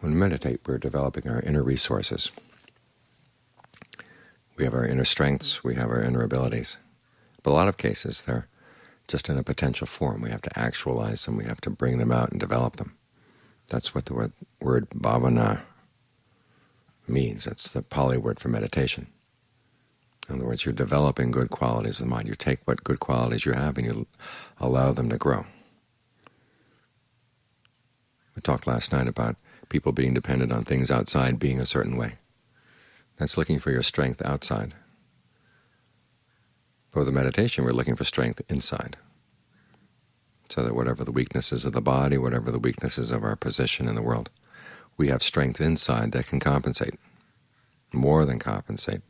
When we meditate, we're developing our inner resources. We have our inner strengths, we have our inner abilities. But a lot of cases, they're just in a potential form. We have to actualize them, we have to bring them out and develop them. That's what the word, word bhavana means. It's the Pali word for meditation. In other words, you're developing good qualities of the mind. You take what good qualities you have and you allow them to grow. We talked last night about people being dependent on things outside being a certain way. That's looking for your strength outside. For the meditation, we're looking for strength inside, so that whatever the weaknesses of the body, whatever the weaknesses of our position in the world, we have strength inside that can compensate, more than compensate,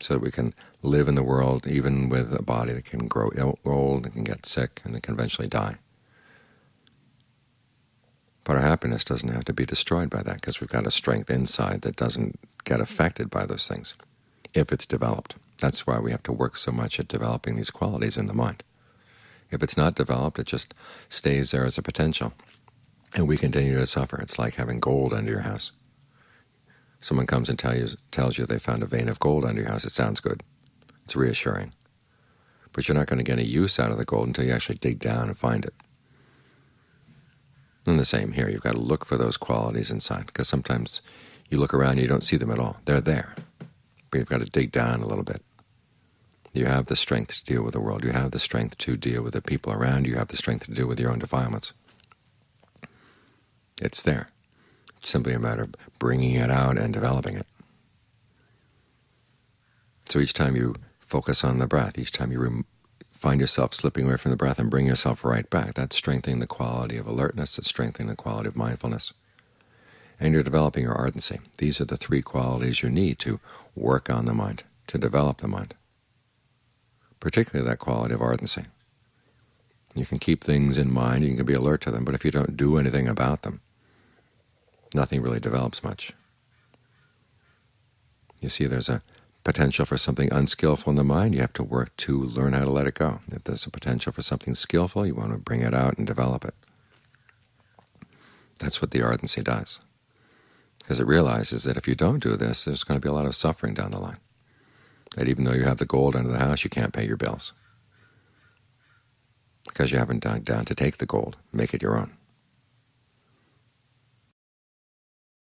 so that we can live in the world even with a body that can grow old and can get sick and can eventually die. But our happiness doesn't have to be destroyed by that because we've got a strength inside that doesn't get affected by those things if it's developed. That's why we have to work so much at developing these qualities in the mind. If it's not developed, it just stays there as a potential, and we continue to suffer. It's like having gold under your house. Someone comes and tell you, tells you they found a vein of gold under your house. It sounds good. It's reassuring. But you're not going to get any use out of the gold until you actually dig down and find it. And the same here. You've got to look for those qualities inside, because sometimes you look around and you don't see them at all. They're there, but you've got to dig down a little bit. You have the strength to deal with the world. You have the strength to deal with the people around you. You have the strength to deal with your own defilements. It's there. It's simply a matter of bringing it out and developing it. So each time you focus on the breath, each time you find yourself slipping away from the breath and bring yourself right back. That's strengthening the quality of alertness. That's strengthening the quality of mindfulness. And you're developing your ardency. These are the three qualities you need to work on the mind, to develop the mind, particularly that quality of ardency. You can keep things in mind, you can be alert to them, but if you don't do anything about them, nothing really develops much. You see, there's a potential for something unskillful in the mind, you have to work to learn how to let it go. If there's a potential for something skillful, you want to bring it out and develop it. That's what the ardency does, because it realizes that if you don't do this, there's going to be a lot of suffering down the line, that even though you have the gold under the house, you can't pay your bills, because you haven't dug down to take the gold, make it your own.